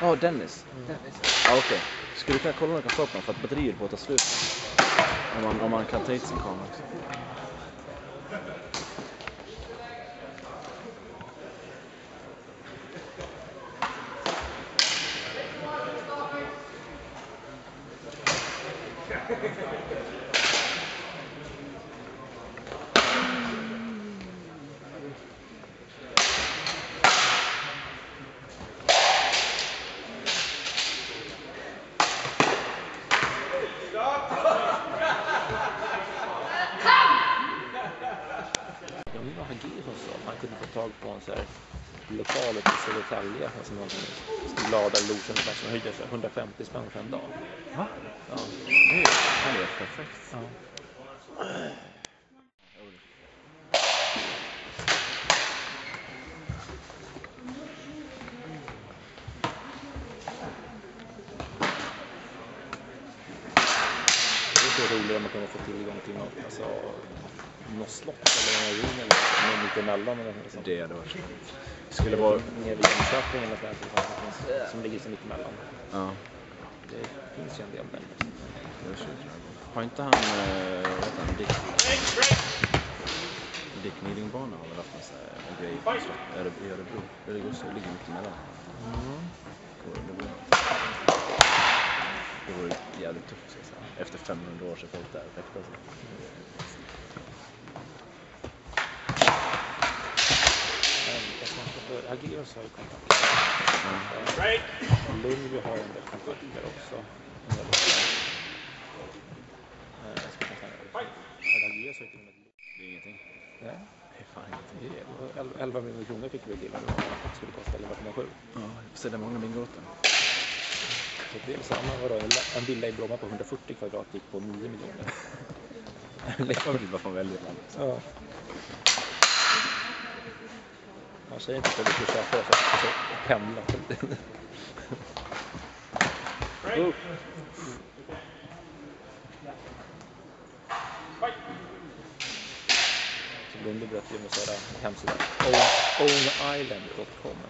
Ja, Dennis. Mm. Ja, okej. Skulle du kunna kolla om du kan få upp den för att batteriet på att ta slut? Om man, om man kan ta hit sin kamera också. Jag undrar vad Giro sa, man kunde få tag på en så här lokal uppe i Södertälje som någon glada logen som höjde sig 150 spänn för en dag. Va? Ja. Det är, är perfekt. Ja. Det är så roligare om man kunde få tillgång till något, alltså, något slott eller någon ruin eller något mittemellan. Eller något sånt. Det hade varit Det skulle vara... Nere vid Jönköping eller sådär, som finns- som ligger så mittemellan. Ja. Det finns ju en del där. Så. Har inte han, eh, vad heter han, Dick? Dick Nidingbana har väl haft en sån här grej i Örebro, i Örebro. Det ligger mitt emellan. På Örebro. Det vore jävligt tufft så att säga. Efter 500 år så är folk där och fäktar sig. Men Ageos har ju kontakt. Ja. Eh, Lundby har en del kontakter också. Eh, det. Ageos har ju till och med Det är ingenting. Nej, Det är fan ingenting. det är el- 11 miljoner kronor fick vi till vad det skulle kosta 11,7. Ja, får sälja många Bingolotto. Så det är samma, vadå, en villa i Bromma på 140 kvadrat gick på 9 miljoner. Jag vet inte vad man väljer ibland. Ja. Man säger inte att det för att alltså, pendla. Oh. Så Lunde berättade ju om en hemsida, Own- ownisland.com.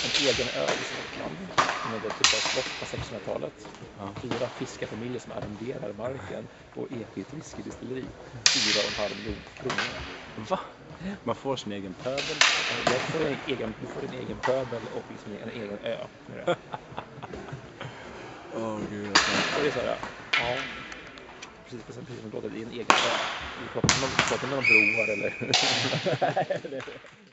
En egen ö i Skottland med ett typ av slott på 1600-talet. Ja. Fyra fiskarfamiljer som arrenderar marken och EP whiskydestilleri. Fyra och en halv miljon kronor. Va? Man får sin egen pöbel. Jag får en egen, du får en egen pöbel och liksom en egen ö. Åh gud. Och det är så här, ja. Precis, precis, precis som det låter, det är en egen ö. Vi pratar inte om broar eller...